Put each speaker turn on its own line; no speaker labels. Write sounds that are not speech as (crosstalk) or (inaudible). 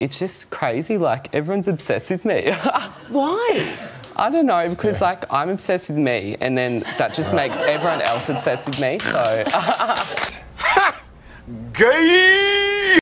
It's just crazy. Like everyone's obsessed with me. (laughs)
Why?
I don't know because like I'm obsessed with me, and then that just makes everyone else obsessed with me. So. (laughs)
Gay!